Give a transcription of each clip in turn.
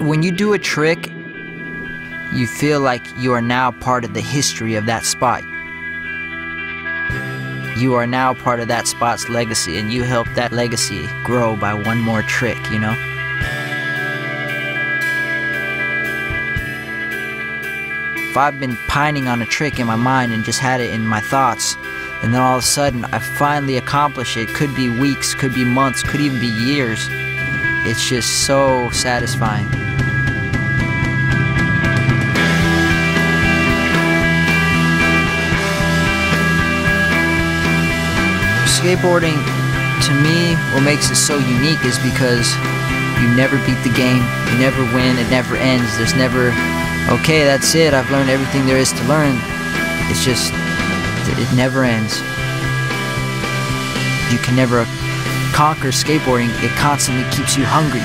when you do a trick, you feel like you are now part of the history of that spot. You are now part of that spot's legacy, and you help that legacy grow by one more trick, you know? If I've been pining on a trick in my mind and just had it in my thoughts, and then all of a sudden I finally accomplish it, could be weeks, could be months, could even be years, it's just so satisfying. Skateboarding, to me, what makes it so unique is because you never beat the game, you never win, it never ends. There's never, okay, that's it, I've learned everything there is to learn. It's just, it never ends. You can never conquer skateboarding, it constantly keeps you hungry.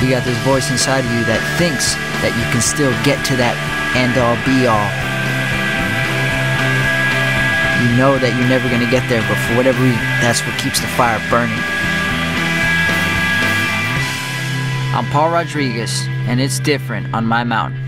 You got this voice inside of you that thinks that you can still get to that end all be all. You know that you're never gonna get there, but for whatever reason, that's what keeps the fire burning. I'm Paul Rodriguez, and it's different on my mountain.